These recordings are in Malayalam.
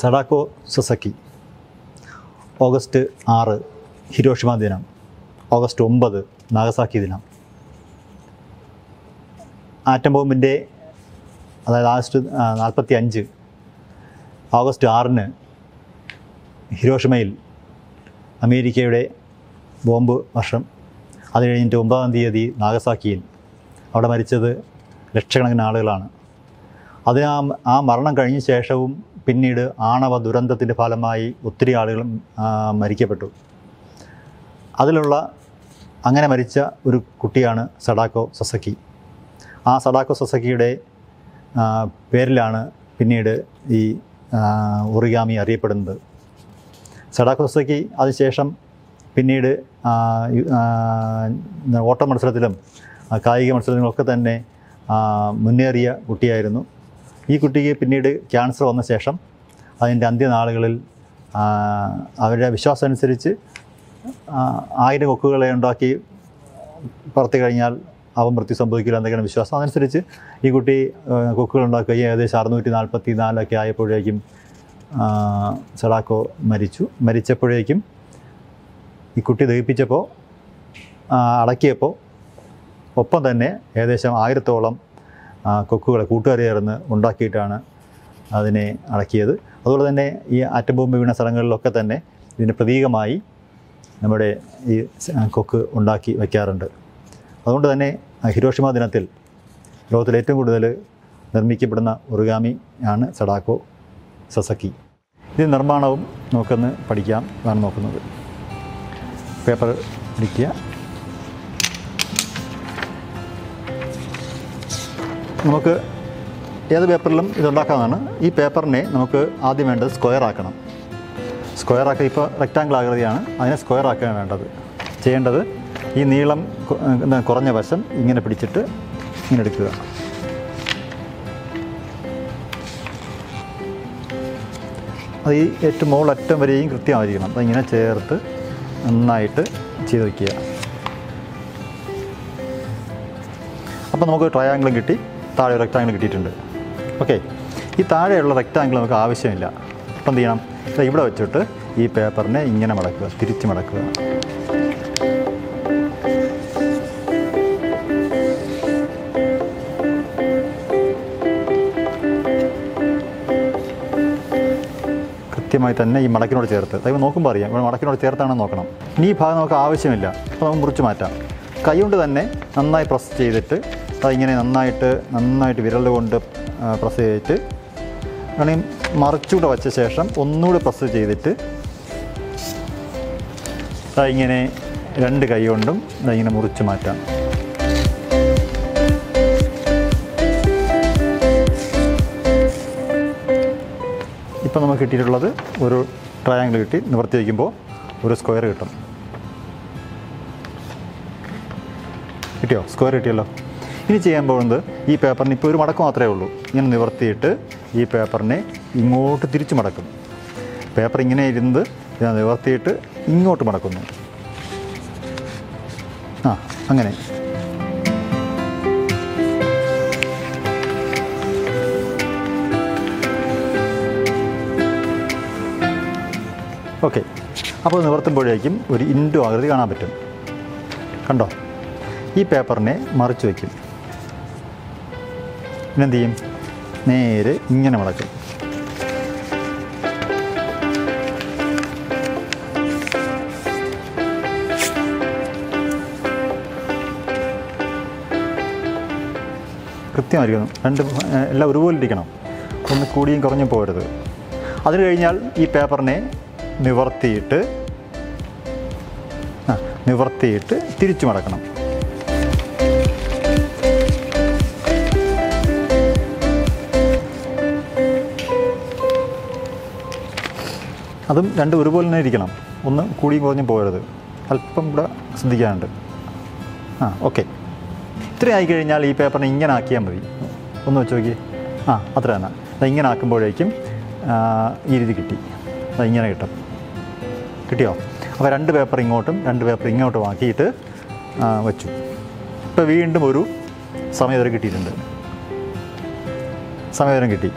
Sadako Sasaki. ഓഗസ്റ്റ് ആറ് ഹിരോഷിമ ദിനം. ഓഗസ്റ്റ് ഒമ്പത് നാഗസാക്കി ദിനം. ആറ്റം ബോംബിന്റെ അതായത് ആഗസ്റ്റ് നാൽപ്പത്തി അഞ്ച് ഓഗസ്റ്റ് ആറിന് ഹിരോഷിമയിൽ അമേരിക്കയുടെ ബോംബ് വർഷം. അത് കഴിഞ്ഞിട്ട് ഒമ്പതാം തീയതി നാഗസാക്കിയിൽ അവിടെ മരിച്ചത് ലക്ഷക്കണക്കിന് ആളുകളാണ്. അതിന് ആ മരണം കഴിഞ്ഞ ശേഷവും പിന്നീട് ആണവ ദുരന്തത്തിന്റെ ഫലമായി ഒത്തിരി ആളുകൾ മരിക്കപ്പെട്ടു. അതിലുള്ള അങ്ങനെ മരിച്ച ഒരു കുട്ടിയാണ് സഡാക്കോ സസക്കി. ആ സഡാക്കോ സസക്കിയുടെ പേരിലാണ് പിന്നീട് ഈ ഒറിഗാമി അറിയപ്പെടുന്നത്. സഡാക്കോ സസക്കി അതിനുശേഷം പിന്നീട് ഓട്ട മത്സരത്തിലും കായിക മത്സരങ്ങളിലൊക്കെ തന്നെ മുന്നേറിയ കുട്ടിയായിരുന്നു. ഈ കുട്ടിക്ക് പിന്നീട് ക്യാൻസർ വന്ന ശേഷം അതിന്റെ അന്ത്യനാളുകളിൽ അവരുടെ വിശ്വാസം അനുസരിച്ച് ആയിരം കൊക്കുകളെ ഉണ്ടാക്കി പറത്തി കഴിഞ്ഞാൽ അവൻ മൃത്യു സംഭവിക്കില്ല എന്നൊക്കെയാണ് വിശ്വാസം. അതനുസരിച്ച് ഈ കുട്ടി കൊക്കുകൾ ഉണ്ടാക്കുകയും ഏകദേശം അറുന്നൂറ്റി നാൽപ്പത്തി നാലൊക്കെ ആയപ്പോഴേക്കും സഡാക്കോ മരിച്ചു. മരിച്ചപ്പോഴേക്കും ഈ കുട്ടി ദഹിപ്പിച്ചപ്പോൾ അടക്കിയപ്പോൾ ഒപ്പം തന്നെ ഏകദേശം ആയിരത്തോളം ആ, കൊക്കുകളെ കൂട്ടുകാരെ ചേർന്ന് ഉണ്ടാക്കിയിട്ടാണ് അതിനെ അടക്കിയത്. അതുപോലെ തന്നെ ഈ ആറ്റം ബോംബ് വീണ സ്ഥലങ്ങളിലൊക്കെ തന്നെ ഇതിന് പ്രതീകമായി നമ്മുടെ ഈ കൊക്ക് ഉണ്ടാക്കി വയ്ക്കാറുണ്ട്. അതുകൊണ്ട് തന്നെ ഹിരോഷിമ ദിനത്തിൽ ലോകത്തിൽ ഏറ്റവും കൂടുതൽ നിർമ്മിക്കപ്പെടുന്ന ഒറിഗാമി ആണ് സഡാക്കോ സസക്കി. ഇത് നിർമ്മാണവും നമുക്കൊന്ന് പഠിക്കാം. എന്നാണ് നോക്കുന്നത്. പേപ്പർ ഇരിക്കുക നമുക്ക് ഏത് പേപ്പറിലും ഇതുണ്ടാക്കാവുന്നതാണ്. ഈ പേപ്പറിനെ നമുക്ക് ആദ്യം വേണ്ടത് സ്ക്വയർ ആക്കണം. സ്ക്വയർ ആക്കുക ഇപ്പോൾ റെക്റ്റാങ്കിൾ ആകൃതിയാണ്. അതിനെ സ്ക്വയർ ആക്കുകയാണ് വേണ്ടത്. ചെയ്യേണ്ടത് ഈ നീളം കുറഞ്ഞ വശം ഇങ്ങനെ പിടിച്ചിട്ട് ഇങ്ങനെ എടുക്കുക. അത് ഈ ഏറ്റവും മുകളിൽ അറ്റം വരെയും കൃത്യമായിരിക്കണം. അതിങ്ങനെ ചേർത്ത് നന്നായിട്ട് ചെയ്ത് വയ്ക്കുക. അപ്പോൾ നമുക്ക് ട്രയാങ്കിളും കിട്ടി. താഴെ റെക്റ്റാങ്കിൾ കിട്ടിയിട്ടുണ്ട്. ഓക്കെ ഈ താഴെയുള്ള റെക്റ്റാങ്കിൾ നമുക്ക് ആവശ്യമില്ല. അപ്പം എന്ത് ചെയ്യണം? ഇവിടെ വെച്ചിട്ട് ഈ പേപ്പറിനെ ഇങ്ങനെ മടക്കുക തിരിച്ച് മടക്കുക. കൃത്യമായി തന്നെ ഈ മടക്കിനോട് ചേർത്ത്. അതായത് നോക്കുമ്പോൾ അറിയാം ഇവിടെ മടക്കിനോട് ചേർത്താണെന്ന് നോക്കണം. ഇനി ഈ ഭാഗം നമുക്ക് ആവശ്യമില്ല. അപ്പോൾ നമുക്ക് മുറിച്ച് മാറ്റാം. കൈ കൊണ്ട് തന്നെ നന്നായി പ്രസ് ചെയ്തിട്ട് അതിങ്ങനെ നന്നായിട്ട് നന്നായിട്ട് വിരൽ കൊണ്ട് പ്രസ് ചെയ്തിട്ട് വേണമെങ്കിൽ മറിച്ചുകൂടെ വച്ച ശേഷം ഒന്നുകൂടെ പ്രസ് ചെയ്തിട്ട് ഇങ്ങനെ രണ്ട് കൈ കൊണ്ടും ഇങ്ങനെ മുറിച്ച് മാറ്റാം. ഇപ്പം നമുക്ക് കിട്ടിയിട്ടുള്ളത് ഒരു ട്രയാങ്കിൾ കിട്ടി. നിവർത്തി വയ്ക്കുമ്പോൾ ഒരു സ്ക്വയർ കിട്ടും. കിട്ടിയോ? സ്ക്വയർ കിട്ടിയല്ലോ? ഇനി ചെയ്യാൻ പോകുന്നത് ഈ പേപ്പറിന് ഇപ്പോൾ ഒരു മടക്ക് മാത്രമേ ഉള്ളൂ. ഇങ്ങനെ നിവർത്തിയിട്ട് ഈ പേപ്പറിനെ ഇങ്ങോട്ട് തിരിച്ച് മടക്കും. പേപ്പർ ഇങ്ങനെ ഇരുന്ന് ഞാൻ നിവർത്തിയിട്ട് ഇങ്ങോട്ട് മടക്കുന്നു. ആ അങ്ങനെ. ഓക്കെ. അപ്പോൾ നിവർത്തുമ്പോഴേക്കും ഒരു ഇൻഡു ആകൃതി കാണാൻ പറ്റും. കണ്ടോ? ഈ പേപ്പറിനെ മറിച്ച് വയ്ക്കും. പിന്നെന്ത് ചെയ്യും നേരെ ഇങ്ങനെ മടക്കും കൃത്യമായിരിക്കണം. രണ്ട് എല്ലാം ഒരുപോലെ ഇരിക്കണം. ഒന്ന് കൂടിയും കുറഞ്ഞും പോകരുത്. അത് കഴിഞ്ഞാൽ ഈ പേപ്പറിനെ നിവർത്തിയിട്ട് നിവർത്തിയിട്ട് തിരിച്ചു മടക്കണം. അതും രണ്ടും ഒരുപോലെ തന്നെ ഇരിക്കണം. ഒന്ന് കൂടിയും കുറഞ്ഞും പോകരുത്. അല്പം കൂടെ ശ്രദ്ധിക്കാനുണ്ട്. ആ ഓക്കെ ഇത്ര ആയി കഴിഞ്ഞാൽ ഈ പേപ്പറിനെ ഇങ്ങനെ ആക്കിയാൽ മതി. ഒന്ന് വെച്ച് നോക്കി ആ അത്ര തന്നെ. അത് ഇങ്ങനെ ആക്കുമ്പോഴേക്കും ഈ രീതി കിട്ടി. അത് ഇങ്ങനെ കിട്ടും. കിട്ടിയോ? അപ്പോൾ രണ്ട് പേപ്പർ ഇങ്ങോട്ടും രണ്ട് പേപ്പർ ഇങ്ങോട്ടും ആക്കിയിട്ട് വെച്ചു. ഇപ്പോൾ വീണ്ടും ഒരു സമയതരം കിട്ടിയിട്ടുണ്ട്. സമയതരം കിട്ടി.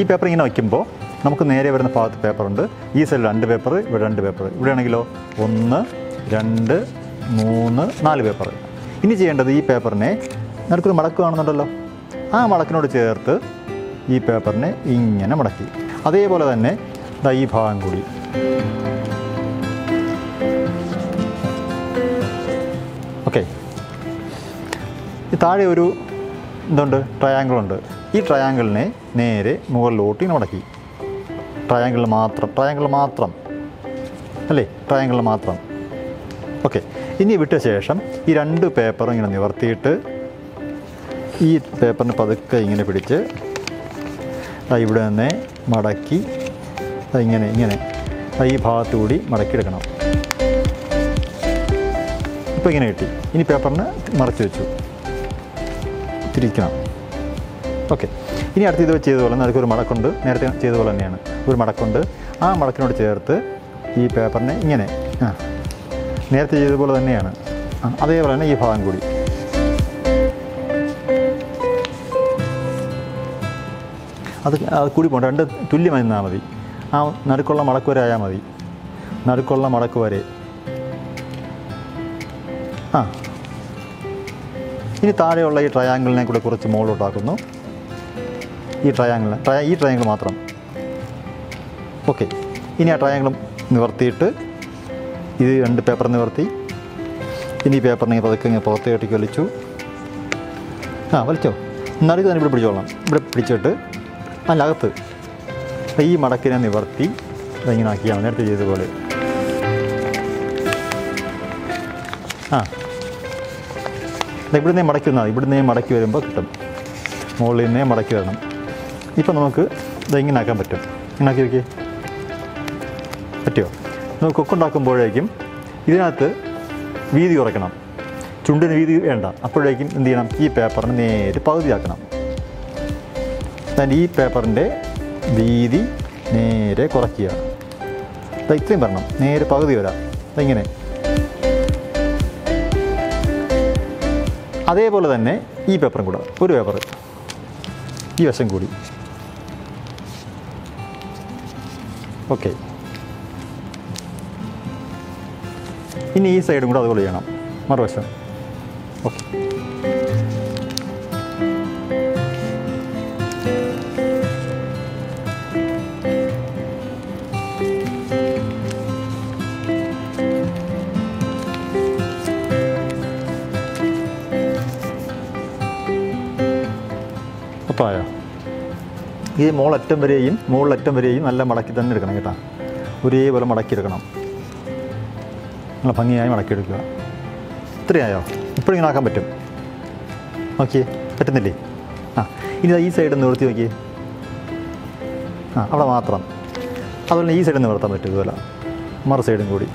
ഈ പേപ്പർ ഇങ്ങനെ വയ്ക്കുമ്പോൾ നമുക്ക് നേരെ വരുന്ന ഭാഗത്ത് പേപ്പറുണ്ട്. ഈ സൈഡിൽ രണ്ട് പേപ്പർ ഇവിടെ രണ്ട് പേപ്പർ ഇവിടെയാണെങ്കിലോ ഒന്ന് രണ്ട് മൂന്ന് നാല് പേപ്പർ ഇനി ചെയ്യേണ്ടത് ഈ പേപ്പറിനെ നിനക്കൊരു മടക്ക് കാണുന്നുണ്ടല്ലോ ആ മടക്കിനോട് ചേർത്ത് ഈ പേപ്പറിനെ ഇങ്ങനെ മടക്കി. അതേപോലെ തന്നെ ദാ ഈ ഭാഗം കൂടി. ഓക്കെ താഴെ ഒരു എന്തുണ്ട് ട്രയാങ്കിളുണ്ട് ഈ ട്രയാങ്കിളിനെ നേരെ മുകളിലോട്ട് ഇങ്ങനെ മടക്കി. ട്രയാങ്കിൾ മാത്രം ട്രയാങ്കിൾ മാത്രം. അല്ലേ? ട്രയാങ്കിൾ മാത്രം. ഓക്കെ. ഇനി വിട്ട ശേഷം ഈ രണ്ട് പേപ്പറും ഇങ്ങനെ നിവർത്തിയിട്ട് ഈ പേപ്പറിന് പതുക്കെ ഇങ്ങനെ പിടിച്ച് ഇവിടെ നിന്ന് മടക്കി ഇങ്ങനെ ഇങ്ങനെ ഈ ഭാഗത്തു കൂടി മടക്കിയെടുക്കണം. ഇപ്പോൾ ഇങ്ങനെ കിട്ടി. ഇനി പേപ്പറിന് മറച്ചു വെച്ചു. തിരിക്കണം. ഓക്കെ. ഇനി അടുത്ത ഇത് ചെയ്ത പോലെ ഒരു മടക്കുണ്ട്. നേരത്തെ ചെയ്ത പോലെ തന്നെയാണ്. ഒരു മടക്കുണ്ട്. ആ മടക്കിനോട് ചേർത്ത് ഈ പേപ്പറിനെ ഇങ്ങനെ ആ നേരത്തെ ചെയ്തതുപോലെ പോലെ തന്നെയാണ് അതേപോലെ തന്നെ ഈ ഭാഗം കൂടി. അത് അത് കൂടി പോകണ്ട. രണ്ട് തുല്യമായി നിന്നാൽ മതി. ആ നടുക്കുള്ള മടക്ക് വരെ ആയാൽ മതി. നടുക്കുള്ള മടക്ക് വരെ. ആ. ഇനി താഴെയുള്ള ഈ ട്രയാങ്കിളിനെ കൂടെ കുറച്ച് മുകളിലോട്ടാക്കുന്നു. ഈ ട്രയാങ്കിളിനെ ട്രയാ ഈ ട്രയാങ്കിൾ മാത്രം. ഓക്കെ. ഇനി ആ ട്രയാങ്കിളും നിവർത്തിയിട്ട് ഇത് രണ്ട് പേപ്പർ നിവർത്തി. ഇനി ഈ പേപ്പറിനെ പതുക്കെ ഇങ്ങനെ പുറത്തേക്ക് വലിച്ചു. ആ വലിച്ചോ. നടുക്ക് തന്നെ ഇവിടെ പിടിച്ചോളാം. ഇവിടെ പിടിച്ചിട്ട് അതിനകത്ത് ഈ മടക്കിനെ നിവർത്തി അതിങ്ങനെ ആക്കിയാൽ മതി നേരത്തെ ചെയ്തതുപോലെ ആ. ഇവിടുന്നേ മടക്കി വന്നാൽ ഇവിടുന്നേ മടക്കി വരുമ്പോൾ കിട്ടും. മുകളിൽ നിന്നേ മടക്കി വരണം. ഇപ്പം നമുക്ക് ഇതെങ്ങനെ ആക്കാൻ പറ്റും. ഇങ്ങനെ ആക്കി നോക്കിയേ. പറ്റുമോ നമുക്ക് കൊക്കുണ്ടാക്കുമ്പോഴേക്കും ഇതിനകത്ത് വീതി കുറയ്ക്കണം. ചുണ്ടിന് വീതി വേണ്ട. അപ്പോഴേക്കും എന്ത് ചെയ്യണം? ഈ പേപ്പറിന് നേരെ പകുതിയാക്കണം. ഞാൻ ഈ പേപ്പറിന്റെ വീതി നേരെ കുറയ്ക്കുക. അത് ഇത്രയും വരണം. നേരെ പകുതി വരാം. അതെങ്ങനെ അതേപോലെ തന്നെ ഈ പേപ്പറും കൂടെ. ഒരു പേപ്പർ ഈ വശം കൂടി. ഓക്കെ. ഇനി ഈ സൈഡും കൂടെ അതുപോലെ ചെയ്യണം. മറുവശം. ഓക്കെ. മൊത്തമായോ ഈ മോളറ്റം വരെയും മുകളിലറ്റം വരെയും നല്ല മടക്കി തന്നെ എടുക്കണം കേട്ടോ. ഒരേപോലെ മടക്കിയെടുക്കണം. നല്ല ഭംഗിയായി മടക്കിയെടുക്കുക. ഇത്രയായോ? ഇപ്പോഴും ഇങ്ങനെ ആക്കാൻ പറ്റും. നോക്കിയേ പറ്റുന്നില്ലേ? ആ ഇനി ഈ സൈഡ് നിവർത്തി നോക്കിയേ. ആ അവിടെ മാത്രം. അതുപോലെ ഈ സൈഡ് നിവർത്താൻ പറ്റും ഇതുപോലെ. മറു സൈഡും കൂടി.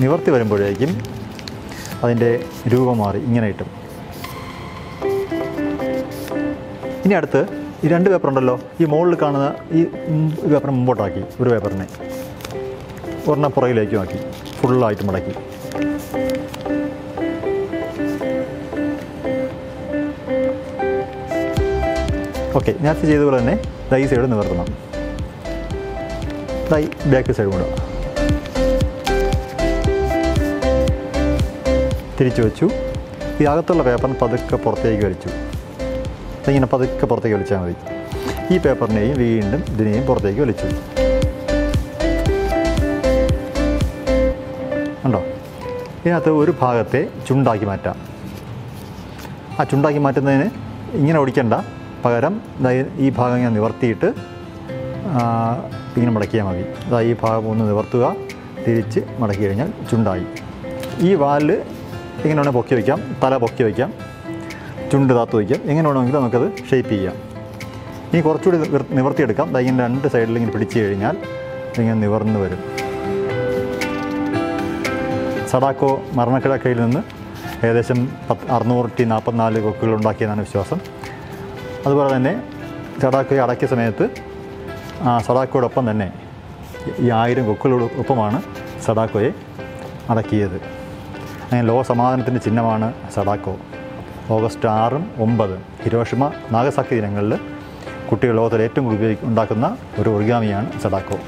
നിവർത്തി വരുമ്പോഴേക്കും അതിന്റെ രൂപം മാറി ഇങ്ങനെ കിട്ടും. ഇനി അടുത്ത് ഈ രണ്ട് പേപ്പർ ഉണ്ടല്ലോ ഈ മുകളിൽ കാണുന്ന ഈ പേപ്പർ മുമ്പോട്ടാക്കി ഒരു പേപ്പറിനെ ഒരെണ്ണം പുറകിലേക്കും ആക്കി. ഫുള്ളായിട്ട് മടക്കി. ഓക്കെ നേരത്തെ പോലെ തന്നെ ഈ സൈഡ് നിവർത്തണം. ഈ ബാക്ക് സൈഡ് കൊണ്ട് തിരിച്ചു വെച്ചു. ഈ അകത്തുള്ള പേപ്പർ പതുക്കെ പുറത്തേക്ക് വലിച്ചു. ഇങ്ങനെ പതുക്കെ പുറത്തേക്ക് വലിച്ചാൽ മതി. ഈ പേപ്പറിനെയും വീണ്ടും ഇതിനെയും പുറത്തേക്ക് വലിച്ചു. ഇതിനകത്ത് ഒരു ഭാഗത്തെ ചുണ്ടാക്കി മാറ്റാം. ആ ചുണ്ടാക്കി മാറ്റുന്നതിന് ഇങ്ങനെ ഒടിക്കണ്ട. പകരം ഈ ഭാഗം ഞാൻ നിവർത്തിയിട്ട് ഇങ്ങനെ മടക്കിയാൽ മതി. അതാ ഈ ഭാഗം ഒന്ന് നിവർത്തുക. തിരിച്ച് മടക്കി കഴിഞ്ഞാൽ ചുണ്ടായി. ഈ വാൽ ഇങ്ങനെ വേണമെങ്കിൽ പൊക്കി വയ്ക്കാം തല പൊക്കി വയ്ക്കാം ചുണ്ട് താത്തു വയ്ക്കാം. എങ്ങനെ വേണമെങ്കിലും നമുക്കത് ഷേപ്പ് ചെയ്യാം. ഇനി കുറച്ചുകൂടി നിവർ- നിവർത്തിയെടുക്കാം. ഇങ്ങനെ രണ്ട് സൈഡിൽ ഇങ്ങനെ പിടിച്ചു കഴിഞ്ഞാൽ ഇങ്ങനെ നിവർന്ന് വരും. സഡാക്കോ മരണക്കിടക്കയിൽ നിന്ന് ഏകദേശം പത്ത് അറുന്നൂറ്റി നാൽപ്പത്തിനാല് കൊക്കുകൾ ഉണ്ടാക്കിയതാണ് വിശ്വാസം. അതുപോലെ തന്നെ സഡാക്കോയെ അടക്കിയ സമയത്ത് സഡാക്കോടൊപ്പം തന്നെ ഈ ആയിരം കൊക്കുകളോടൊപ്പമാണ് സടാക്കോയെ അടക്കിയത്. അങ്ങനെ ലോക സമാധാനത്തിന്റെ ചിഹ്നമാണ് സടാക്കോ ഓഗസ്റ്റ് ആറും ഒമ്പത് ഹിരോഷിമ നാഗസാക്കി ദിനങ്ങളിൽ കുട്ടികൾ ലോകത്തിൽ ഏറ്റവും കൂടുതൽ ഉണ്ടാക്കുന്ന ഒരു ഒറിഗാമിയാണ് സഡാക്കോ.